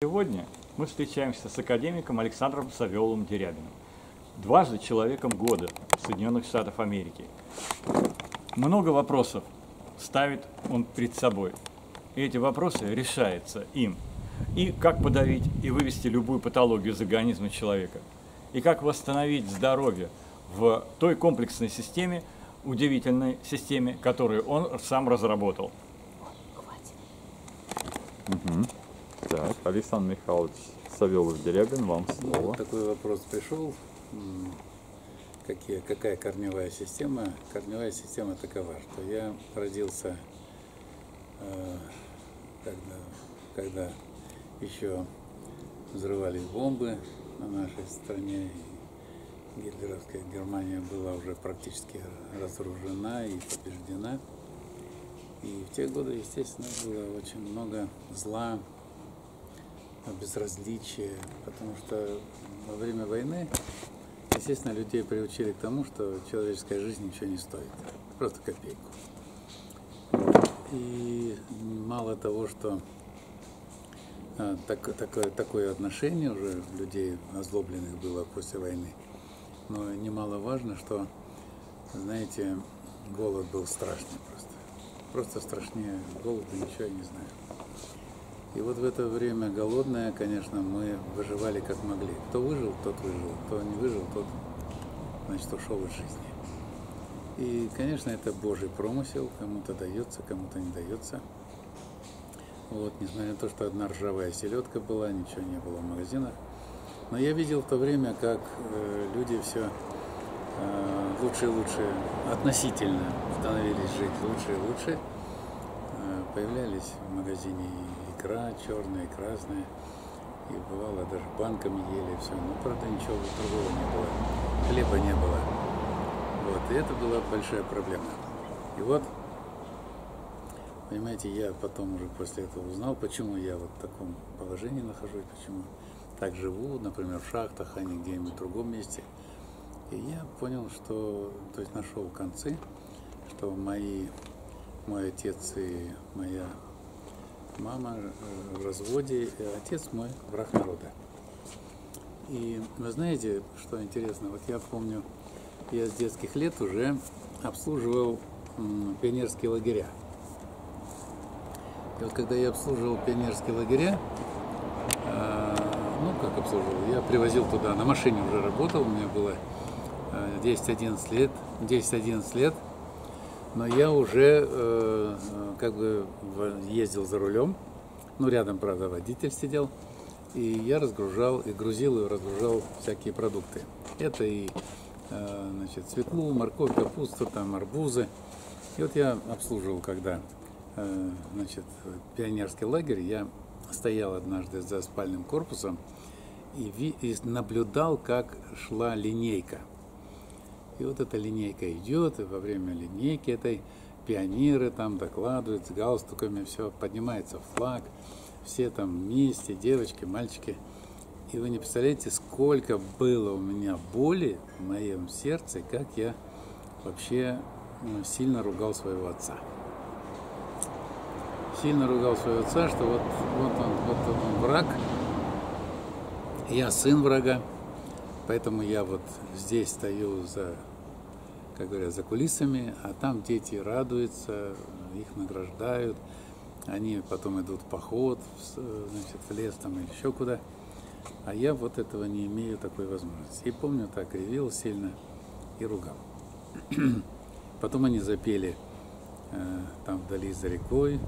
Сегодня мы встречаемся с академиком Александром Савеловым Дерябиным, дважды человеком года Соединенных Штатов Америки. Много вопросов ставит он перед собой. И эти вопросы решаются им. И как подавить и вывести любую патологию из организма человека. И как восстановить здоровье в той комплексной системе, удивительной системе, которую он сам разработал. Угу. Так, Александр Михайлович Савелов-Дерябин, вам слово. Вот такой вопрос пришел. Какие, какая корневая система? Корневая система такова, что я родился, э, когда, когда еще взрывались бомбы на нашей стране, гитлеровская Германия была уже практически разоружена и побеждена. И в те годы, естественно, было очень много зла, безразличие, потому что во время войны, естественно, людей приучили к тому, что человеческая жизнь ничего не стоит, просто копейку. И мало того, что а, так, такое, такое отношение уже людей озлобленных было после войны, но немаловажно, что, знаете, голод был страшный просто. Просто страшнее голода ничего я не знаю. И вот в это время голодное, конечно, мы выживали как могли. Кто выжил, тот выжил. Кто не выжил, тот, значит, ушел из жизни. И, конечно, это Божий промысел. Кому-то дается, кому-то не дается. Вот, несмотря на то, что одна ржавая селедка была, ничего не было в магазинах. Но я видел в то время, как э, люди все э, лучше и лучше относительно становились жить лучше и лучше. Э, появлялись в магазине икра черная, красная. И бывало даже банками ели все. Но, правда, ничего другого не было. Хлеба не было. Вот. И это была большая проблема. И вот, понимаете, я потом уже после этого узнал, почему я вот в таком положении нахожусь, почему так живу, например, в шахтах, а не где-нибудь в другом месте. И я понял, что, то есть нашел концы, что мои, мой отец и моя мама э, в разводе, отец мой враг народа. И вы знаете, что интересно, вот я помню, я с детских лет уже обслуживал пионерские лагеря. И вот когда я обслуживал пионерские лагеря, э, ну как обслуживал, я привозил туда, на машине уже работал, меня было 10-11 э, лет, 10-11 лет, но я уже э, как бы ездил за рулем, ну рядом, правда, водитель сидел, и я разгружал, и грузил, и разгружал всякие продукты. Это и э, значит, свеклу, морковь, капусту, там, арбузы. И вот я обслуживал, когда э, значит, пионерский лагерь, я стоял однажды за спальным корпусом и, ви, и наблюдал, как шла линейка. И вот эта линейка идет, и во время линейки этой пионеры там докладывают с галстуками, все, поднимается флаг, все там вместе, девочки, мальчики. И вы не представляете, сколько было у меня боли в моем сердце, как я вообще ну, сильно ругал своего отца. Сильно ругал своего отца, что вот, вот он, вот он враг, я сын врага, поэтому я вот здесь стою за как говорят, за кулисами, а там дети радуются, их награждают, они потом идут в поход, значит, в лес там или еще куда. А я вот этого не имею такой возможности. И помню, так ревел сильно и ругал. Потом они запели э, там вдали за рекой.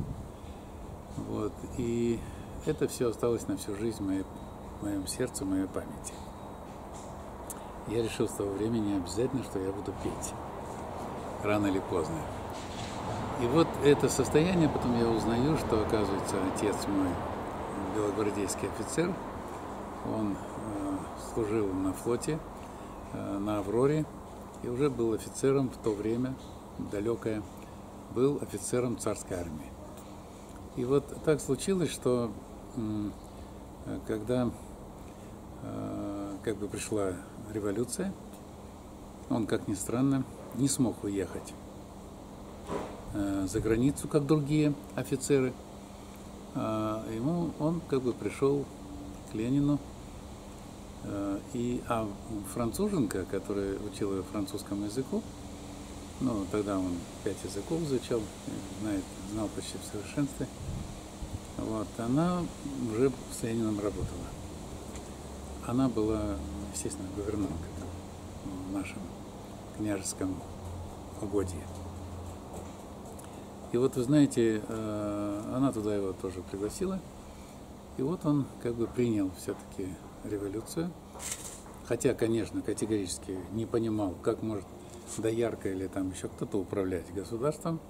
Вот, и это все осталось на всю жизнь в, моем сердце, в моей памяти я решил с того времени обязательно, что я буду петь. Рано или поздно. И вот это состояние, потом я узнаю, что, оказывается, отец мой, белогвардейский офицер, он э, служил на флоте, э, на «Авроре», и уже был офицером в то время, далекое, был офицером царской армии. И вот так случилось, что э, когда э, как бы пришла революция, он, как ни странно, не смог уехать э, за границу, как другие офицеры. А ему он как бы пришел к Ленину. Э, И, а француженка, которая учила его французскому языку, ну, тогда он пять языков изучал, э, знает, знал почти в совершенстве, вот, она уже с Лениным работала. Она была, естественно, гувернанткой там, в нашем княжеском угодье. И вот, вы знаете, э, она туда его тоже пригласила. И вот он как бы принял все-таки революцию. Хотя, конечно, категорически не понимал, как может доярка или там еще кто-то управлять государством.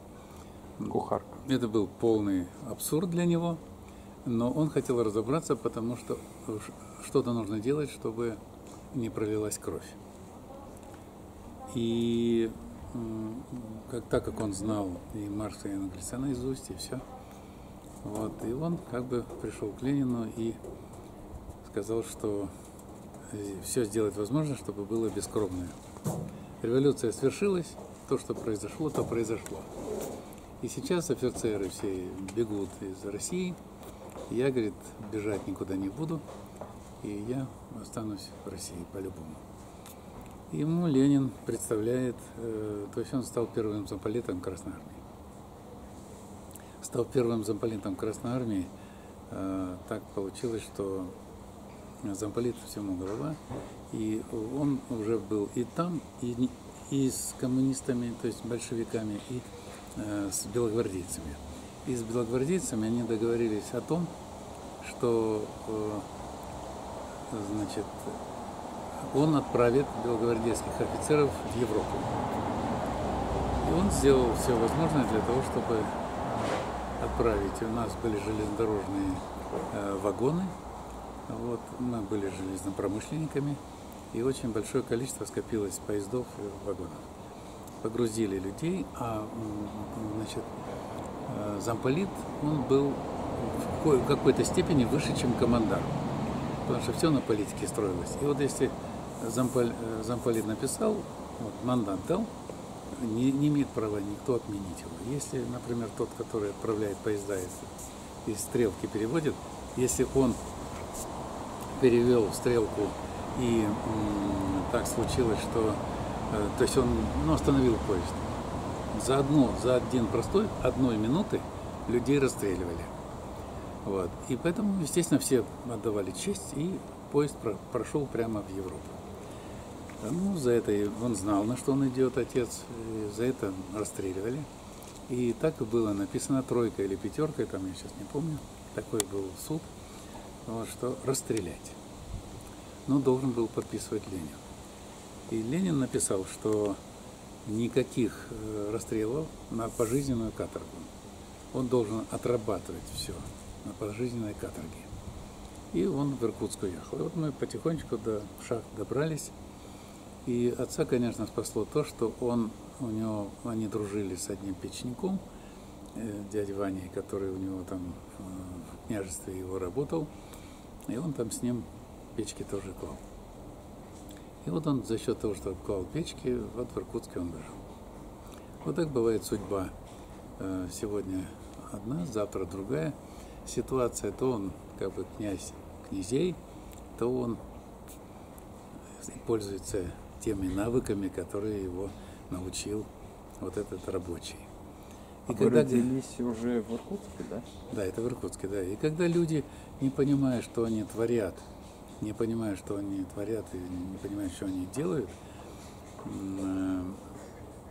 Кухарка. Это был полный абсурд для него, но он хотел разобраться, потому что что-то нужно делать, чтобы не пролилась кровь. И как, так как он знал и Маркса, и Энгельса наизусть, и все, вот, и он как бы пришел к Ленину и сказал, что все сделать возможно, чтобы было бескровное. Революция свершилась, то, что произошло, то произошло. И сейчас офицеры все бегут из России. Я, говорит, бежать никуда не буду, и я останусь в России по-любому. Ему Ленин представляет, э, то есть он стал первым замполитом Красной Армии. Стал первым замполитом Красной Армии, э, так получилось, что замполит всему голова, и он уже был и там, и, и с коммунистами, то есть большевиками, и э, с белогвардейцами. И с белогвардейцами они договорились о том, что э, значит, он отправит белогвардейских офицеров в Европу. И он сделал все возможное для того, чтобы отправить. У нас были железнодорожные э, вагоны, вот, мы были железнопромышленниками, и очень большое количество скопилось поездов и вагонов. Погрузили людей, а значит, э, замполит, он был в какой-то степени выше, чем командар. Потому что все на политике строилось. И вот если замполит, замполит написал, вот, мандат дал, не, не имеет права никто отменить его. Если, например, тот, который отправляет поезда из, стрелки переводит, если он перевел стрелку и так случилось, что э, то есть он ну, остановил поезд. За одну, за один простой одной минуты людей расстреливали. Вот. И поэтому, естественно, все отдавали честь, и поезд про, прошел прямо в Европу. Ну, за это он знал, на что он идет, отец, за это расстреливали. И так было написано тройка или пятерка, там я сейчас не помню, такой был суд, вот, что расстрелять. Но должен был подписывать Ленин. И Ленин написал, что никаких э, расстрелов на пожизненную каторгу. Он должен отрабатывать все на пожизненной каторге. И он в Иркутск уехал. И вот мы потихонечку до шахт добрались. И отца, конечно, спасло то, что он, у него, они дружили с одним печником, э, дядей Ваней, который у него там э, в княжестве его работал. И он там с ним печки тоже клал. И вот он за счет того, что клал печки, вот в Иркутске он дожил. Вот так бывает судьба. Э, Сегодня одна, завтра другая ситуация. То он как бы князь князей, то он пользуется теми навыками, которые его научил вот этот рабочий. И а когда... родились уже в Иркутске, да? Да, это в Иркутске, да. И когда люди, не понимая, что они творят, не понимая, что они творят и не понимая, что они делают,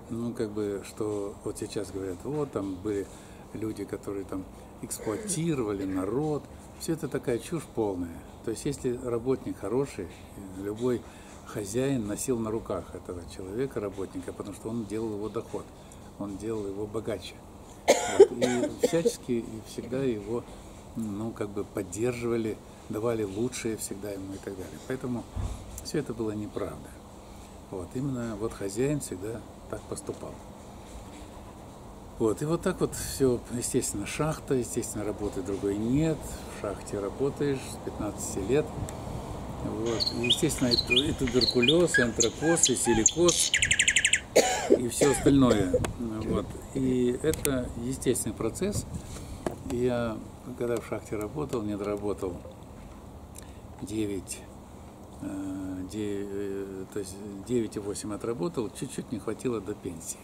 ну, как бы, что вот сейчас говорят, вот там были люди, которые там эксплуатировали народ, все это такая чушь полная. То есть, если работник хороший, любой хозяин носил на руках этого человека, работника, потому что он делал его доход, он делал его богаче. Вот. И всячески и всегда его ну, как бы поддерживали, давали лучшее всегда ему и так далее. Поэтому все это было неправда. Вот. Именно вот хозяин всегда так поступал. Вот, и вот так вот все, естественно, шахта, естественно, работы другой нет. В шахте работаешь с 15 лет. Вот. И, естественно, и, и туберкулез, и антракоз, и силикоз, и все остальное. Вот. И это естественный процесс. Я, когда в шахте работал, не доработал 9, 9 то есть 9,8 отработал, чуть-чуть не хватило до пенсии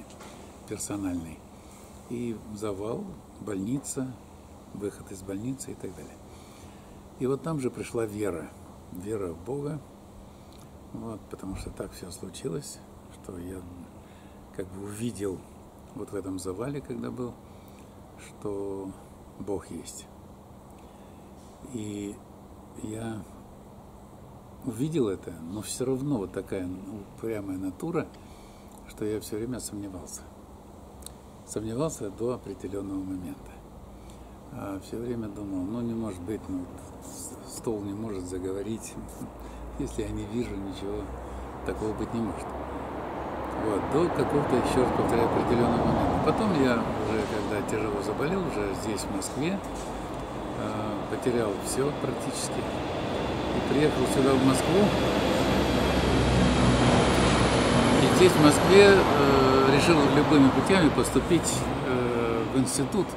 персональной. И завал, больница, выход из больницы и так далее. И вот там же пришла вера, вера в Бога, вот, потому что так все случилось, что я как бы увидел вот в этом завале, когда был, что Бог есть. И я увидел это, но все равно вот такая упрямая натура, что я все время сомневался. Сомневался до определенного момента. А все время думал, ну не может быть, ну стол не может заговорить, если я не вижу ничего, такого быть не может. Вот, до какого-то, еще раз повторяю, определенного момента. Потом я уже, когда тяжело заболел, уже здесь, в Москве, а, потерял все практически. И приехал сюда, в Москву. Здесь, в Москве, э, решил любыми путями поступить э, в институт.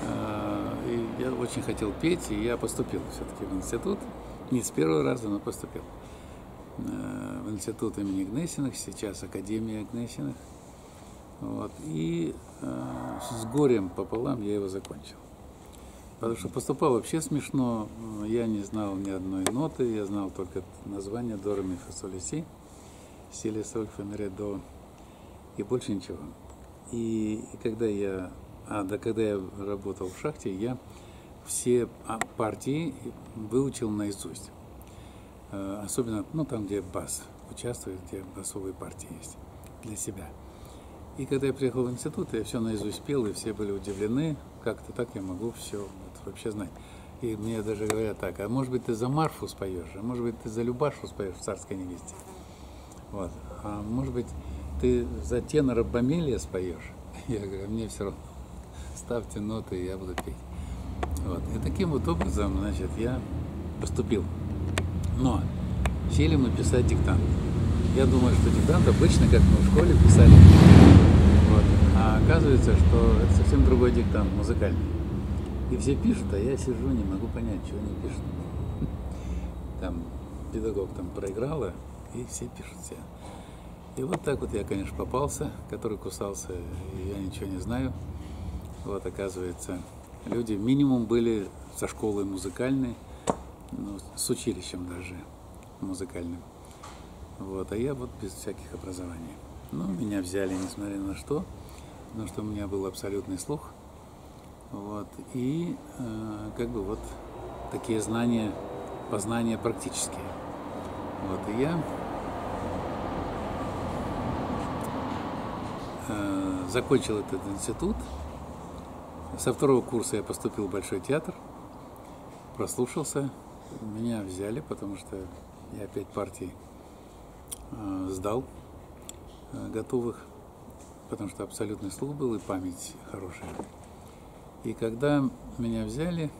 Э, и я очень хотел петь, и я поступил все-таки в институт. Не с первого раза, но поступил. В институт имени Гнесиных, сейчас Академия Гнесиных. Вот. И с горем пополам я его закончил. Потому что поступал вообще смешно. Я не знал ни одной ноты, я знал только название до, ре, ми, фа, соль, си, си, соль, фа, ми, ре, до, и больше ничего. И, и когда я, а, да, когда я работал в шахте, я все а, партии выучил наизусть. Э, особенно ну, там, где бас участвует, где басовые партии есть для себя. И когда я приехал в институт, я все наизусть пел, и все были удивлены, как-то так я могу все вот, вообще знать. И мне даже говорят так, а может быть ты за Марфу споешь, а может быть ты за Любашу споешь в царской невесте. Вот. А может быть ты за тенора Бомелия споешь. Я говорю, «А мне все равно. Ставьте ноты, я буду петь. Вот. И таким вот образом, значит, я поступил но сели мы писать диктант. Я думаю, что диктант обычно, как мы в школе писали. Вот. А оказывается, что это совсем другой диктант, музыкальный. И все пишут, а я сижу, не могу понять, что они пишут. Там педагог там проиграла, и все пишут все. И вот так вот я, конечно, попался, который кусался, и я ничего не знаю. Вот, оказывается, люди минимум были со школы музыкальной, ну, с училищем даже музыкальным. Вот, а я вот без всяких образований. Ну, меня взяли, несмотря на что, потому что у меня был абсолютный слух. Вот, и э, как бы вот такие знания, познания практические. Вот, и я закончил этот институт. Со второго курса я поступил в Большой театр, прослушался, меня взяли, потому что я пять партий э, сдал э, готовых, потому что абсолютный слух был и память хорошая. И когда меня взяли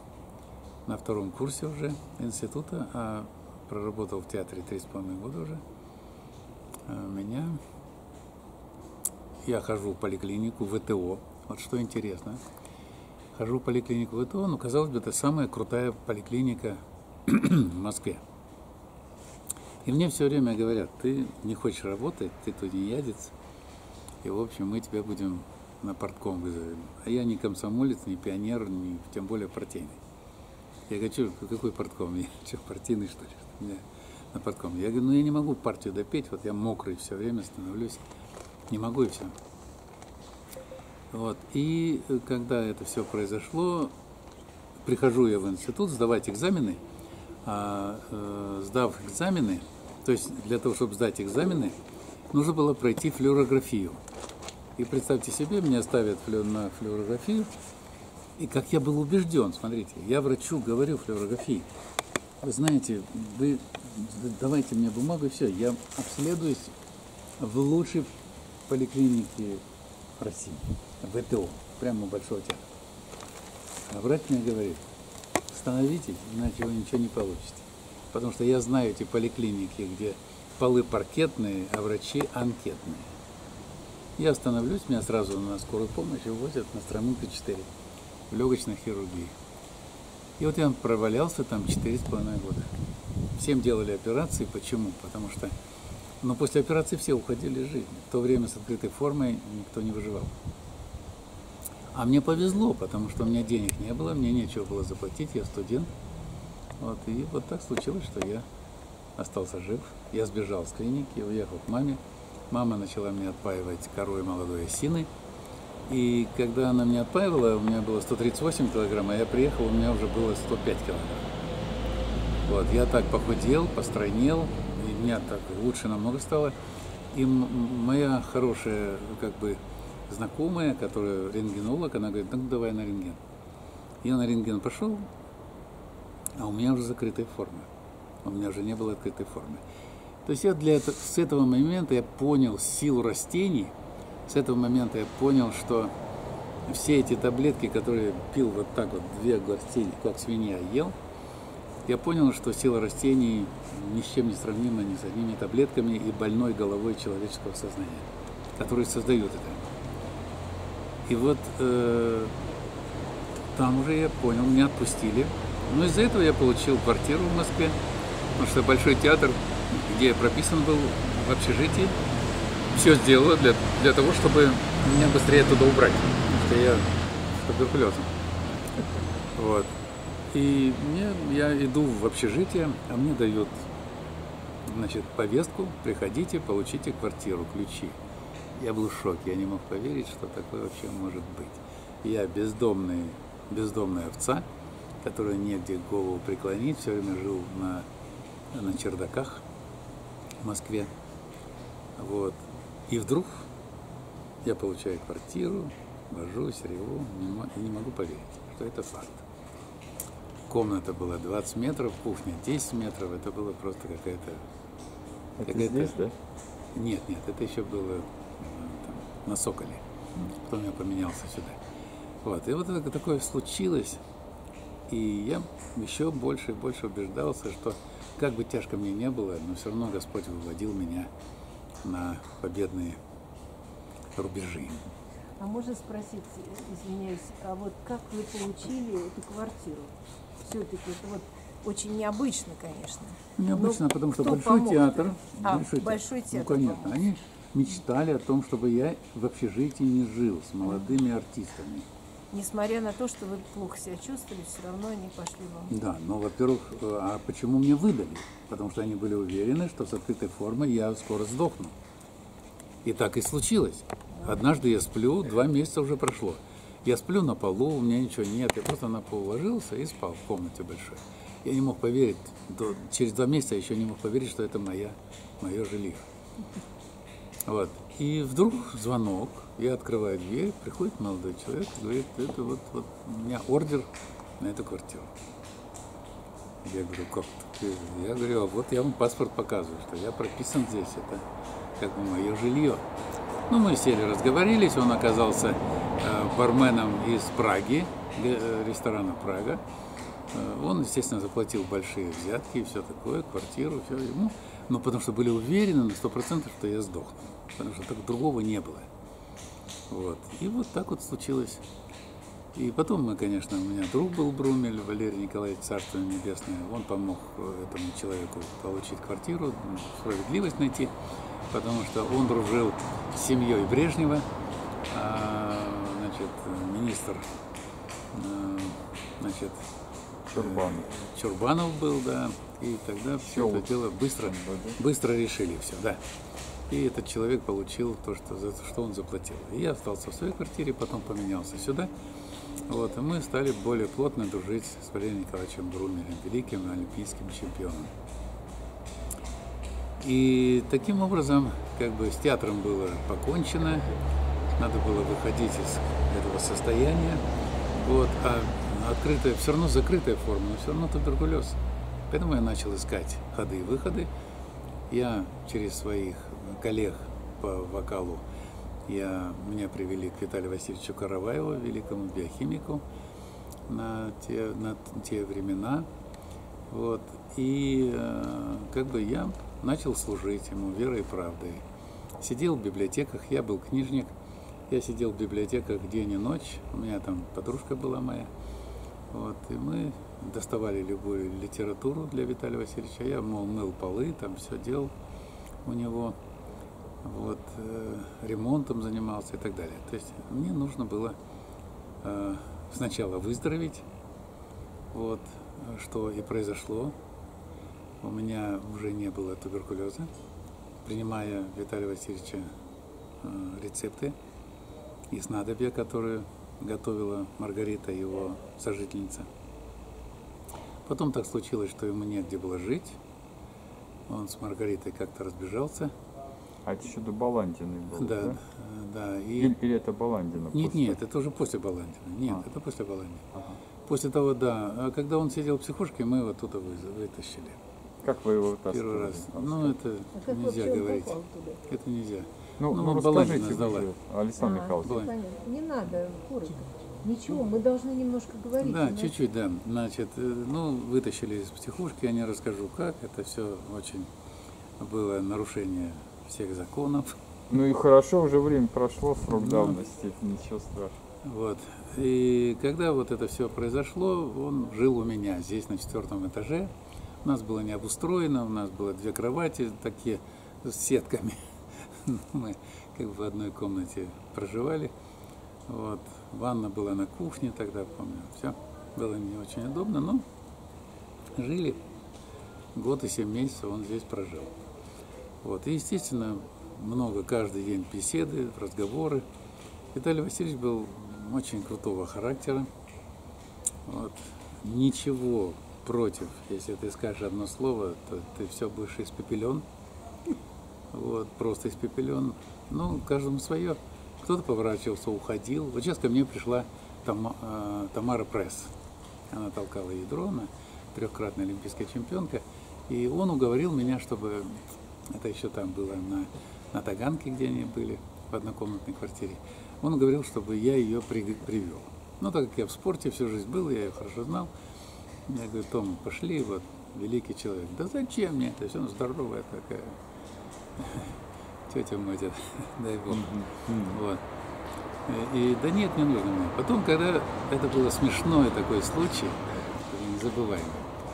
на втором курсе уже института, а проработал в театре три с половиной года уже, э, меня я хожу в поликлинику ВТО. Вот что интересно. Хожу в поликлинику ВТО, но казалось бы, это самая крутая поликлиника в Москве. И мне все время говорят, ты не хочешь работать, ты тунеядец, и, в общем, мы тебя будем на портком вызовем. А я не комсомолец, не пионер, не, тем более партийный. Я говорю, какой портком? Я что, партийный, что ли? Меня на портком. Я говорю, ну я не могу партию допеть, вот я мокрый все время становлюсь, не могу и все. Вот. И когда это все произошло, прихожу я в институт сдавать экзамены – а, э, сдав экзамены, то есть для того, чтобы сдать экзамены, нужно было пройти флюорографию. И представьте себе, меня ставят на флюорографию, и как я был убежден, смотрите, я врачу говорю флюорографии, вы знаете, вы давайте мне бумагу, все, я обследуюсь в лучшей поликлинике России, в ВТО, прямо Большого театра. А врач мне говорит, остановитесь, иначе вы ничего не получите. Потому что я знаю эти поликлиники, где полы паркетные, а врачи анкетные. Я остановлюсь, меня сразу на скорую помощь увозят на Стромынка 4 в легочной хирургии. И вот я провалялся там 4,5 года. Всем делали операции. Почему? Потому что но после операции все уходили из жизни. В то время с открытой формой никто не выживал. А мне повезло, потому что у меня денег не было, мне нечего было заплатить, я студент. Вот, и вот так случилось, что я остался жив. Я сбежал с клиники, уехал к маме. Мама начала мне отпаивать корой молодой осины. И когда она меня отпаивала, у меня было 138 килограмм, а я приехал, у меня уже было 105 килограмм. Вот, я так похудел, постройнел, меня так лучше намного стало. И моя хорошая, как бы, знакомая, которая рентгенолог, она говорит, ну давай на рентген. Я на рентген пошел, а у меня уже закрытая форма. У меня уже не было открытой формы. То есть я для этого, с этого момента я понял силу растений, с этого момента я понял, что все эти таблетки, которые пил вот так вот, две горстей, как свинья ел, я понял, что сила растений ни с чем не сравнима ни с одними таблетками и больной головой человеческого сознания, которые создают это. И вот э, там уже я понял, меня отпустили. Но из-за этого я получил квартиру в Москве, потому что Большой театр, где я прописан был в общежитии, все сделала для, для того, чтобы меня быстрее туда убрать, потому что я с туберкулезом. Вот. И мне, я иду в общежитие, а мне дают значит, повестку, приходите, получите квартиру, ключи. Я был в шоке, я не мог поверить, что такое вообще может быть. Я бездомный, бездомная овца, которая негде голову преклонить, все время жил на, на чердаках в Москве. Вот. И вдруг я получаю квартиру, вожусь, реву, и не могу поверить, что это факт. Комната была 20 метров, кухня 10 метров, это было просто какая-то... Это какая здесь, да? Нет, нет, это еще было там, на Соколе. Потом я поменялся сюда. Вот, и вот это такое случилось, и я еще больше и больше убеждался, что как бы тяжко мне не было, но все равно Господь выводил меня на победные рубежи. А можно спросить, извиняюсь, а вот как вы получили эту квартиру? Все-таки это вот очень необычно, конечно. Необычно, Но потому что Большой помог? театр. А, Большой, большой театр. Ну, конечно. Помог. Они мечтали о том, чтобы я в общежитии не жил с молодыми артистами. Несмотря на то, что вы плохо себя чувствовали, все равно они пошли вам. Да, но, во-первых, э, а почему мне выдали? Потому что они были уверены, что с открытой формой я скоро сдохну. И так и случилось. Однажды я сплю, два месяца уже прошло. Я сплю на полу, у меня ничего нет, я просто на пол ложился и спал в комнате большой. Я не мог поверить, через два месяца я еще не мог поверить, что это моя, мое жилье. Вот. И вдруг звонок, я открываю дверь, приходит молодой человек говорит, это вот, вот у меня ордер на эту квартиру. Я говорю, как -то? Я говорю, а вот я вам паспорт показываю, что я прописан здесь, это как бы мое жилье. Ну, мы сели, разговорились, он оказался э, барменом из Праги, э, ресторана Прага. Э, он, естественно, заплатил большие взятки и все такое, квартиру, все ему. Ну, потому что были уверены на сто процентов, что я сдохну. Потому что так другого не было. Вот. И вот так вот случилось. И потом мы, конечно, у меня друг был Брумель, Валерий Николаевич, Царство Небесное. Он помог этому человеку получить квартиру, справедливость найти, потому что он дружил с семьей Брежнева, а, значит, министр, а, значит, Чурбанов. Чурбанов был, да, и тогда все это дело быстро, быстро решили все, да. И этот человек получил то, что, за что он заплатил. И я остался в своей квартире, потом поменялся сюда. Вот, и мы стали более плотно дружить с Валерием Николаевичем Брумелем, великим олимпийским чемпионом. И таким образом, как бы с театром было покончено, надо было выходить из этого состояния. Вот, а открытая, все равно закрытая форма, но все равно туберкулез. Поэтому я начал искать ходы и выходы. Я через своих коллег по вокалу я, меня привели к Виталию Васильевичу Караваеву, великому биохимику на те, на те времена. Вот. И э, как бы я начал служить ему верой и правдой. Сидел в библиотеках, я был книжник, я сидел в библиотеках день и ночь, у меня там подружка была моя. Вот, и мы доставали любую литературу для Виталия Васильевича. Я, мол, мыл полы, там все делал у него. Вот, э, ремонтом занимался и так далее. То есть мне нужно было э, сначала выздороветь, вот, что и произошло. У меня уже не было туберкулеза. Принимая Виталия Васильевича э, рецепты и снадобья, которые готовила Маргарита, его сожительница. Потом так случилось, что ему негде было жить. Он с Маргаритой как-то разбежался. А это еще до Баландины было, Да, да? да. Или, И... или это Баландина? Нет, после? нет, это уже после Баландина. Нет, А. это после Баландина. Ага. После того, да. А когда он сидел в психушке, мы его оттуда вы- вытащили. Как вы его вытаскивали? Первый раз. Там Ну, это А нельзя говорить. Это нельзя. Ну, ну, ну, расскажите Баландина сдала. Александр А, Михайлович. Понятно. Не надо коротко. Ничего, мы должны немножко говорить. Да, чуть-чуть, да. Значит, э, ну, вытащили из психушки, я не расскажу как. Это все очень было нарушение всех законов. Ну и хорошо, уже время прошло, срок Ну. давности, ничего страшного. Вот. И когда вот это все произошло, он жил у меня здесь на четвертом этаже. У нас было не обустроено, у нас было две кровати такие с сетками. Мы как бы в одной комнате проживали. Вот. Ванна была на кухне тогда, помню. Все было не очень удобно, но жили. Год и семь месяцев он здесь прожил. Вот. И, естественно, много каждый день беседы, разговоры. Виталий Васильевич был очень крутого характера. Вот. Ничего против, если ты скажешь одно слово, то ты все будешь испепелен. Вот, просто испепелен. Ну, каждому свое. Кто-то поворачивался, уходил. Вот сейчас ко мне пришла Тома- э, Тамара Пресс. Она толкала ядро, она трехкратная олимпийская чемпионка. И он уговорил меня, чтобы... Это еще там было на, на Таганке, где они были, в однокомнатной квартире. Он говорил, чтобы я ее при- привел. Ну, так как я в спорте всю жизнь был, я ее хорошо знал. Я говорю, Том, пошли, вот, великий человек. Да зачем мне это? Все, здоровая такая. Тетя Мотя, дай бог. Вот. И да нет, не нужно мне. Потом, когда это было смешной такой случай, незабываемый,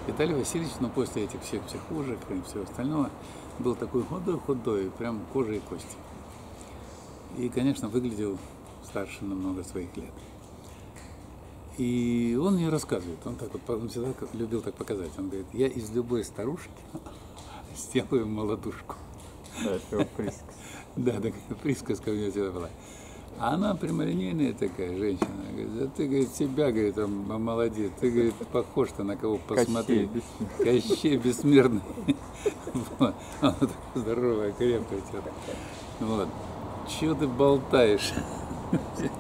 Виталий Васильевич, ну, после этих всех психушек и всего остального, был такой худой-худой, прям кожа и кости. И, конечно, выглядел старше намного своих лет. И он мне рассказывает, он так вот, он всегда любил так показать. Он говорит, я из любой старушки сделаю молодушку. Да, это его приск. Да, такая присказка у меня всегда была. А она прямолинейная такая женщина. Говорит, да ты, говорит, себя, говорит, омолоди. Ты, говорит, похож-то на кого посмотри. Кощей бессмертный. Вот. Она такая здоровая, крепкая тетя. Вот. Чего ты болтаешь?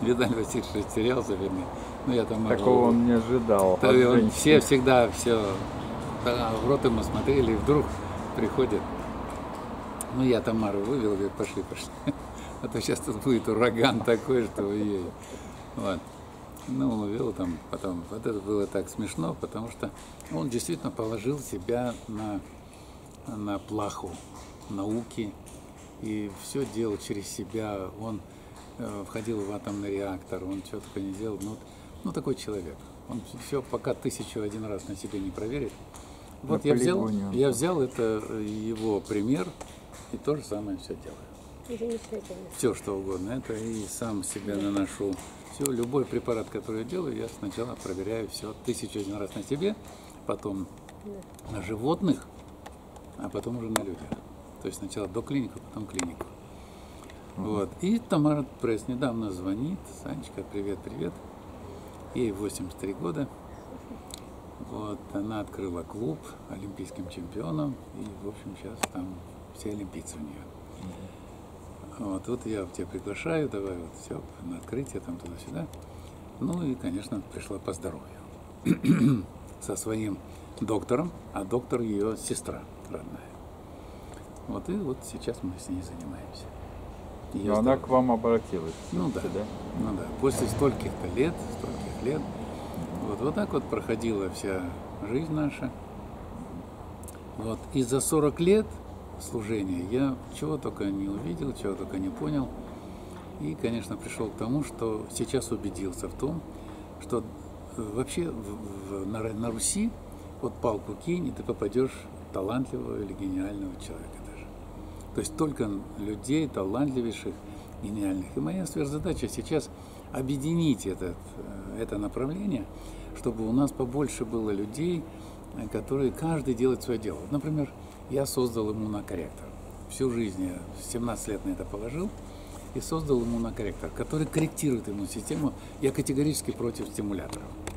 Виталий Васильевич растерялся, вернее. Ну, я там Такого он не ожидал. да, он- все всегда все в рот ему смотрели, и вдруг приходит. Ну, я Тамару вывел, говорю, пошли, пошли. А то сейчас тут будет ураган такой, что ой Вот. Ну, увел там потом. Вот это было так смешно, потому что он действительно положил себя на, на плаху науки и все делал через себя. Он э, входил в атомный реактор, он только не делал. Ну, ну, такой человек. Он все пока тысячу один раз на себе не проверит. Вот На я взял, он я взял это э, его пример и то же самое все делаю. Замечательно. Все что угодно. Это и сам себя наношу. Все, любой препарат, который я делаю, я сначала проверяю все тысячу один раз на себе, потом на животных, а потом уже на людях. То есть сначала до клинику, потом клинику. Вот. И Тамара Пресс недавно звонит. Санечка, привет, привет. Ей 83 года. Вот, она открыла клуб олимпийским чемпионом. И, в общем, сейчас там все олимпийцы у нее. Вот, вот я тебя приглашаю, давай вот все, на открытие там туда-сюда. Ну и, конечно, пришла по здоровью. Со своим доктором, а доктор ее сестра родная. Вот и вот сейчас мы с ней занимаемся. Её Но она к вам обратилась. Ну да, всё-таки, ну да. После стольких-то лет, стольких лет, вот, вот так вот проходила вся жизнь наша. Вот. И за 40 лет служения я чего только не увидел, чего только не понял. И, конечно, пришел к тому, что сейчас убедился в том, что вообще в- в- на, на Руси вот палку кинь, и ты попадешь талантливого или гениального человека даже. То есть только людей талантливейших, гениальных. И моя сверхзадача сейчас объединить этот, э, это направление, чтобы у нас побольше было людей, э, которые каждый делает свое дело. Например, я создал иммунокорректор. Всю жизнь я 17 лет на это положил и создал иммунокорректор, который корректирует иммунную систему. Я категорически против стимуляторов.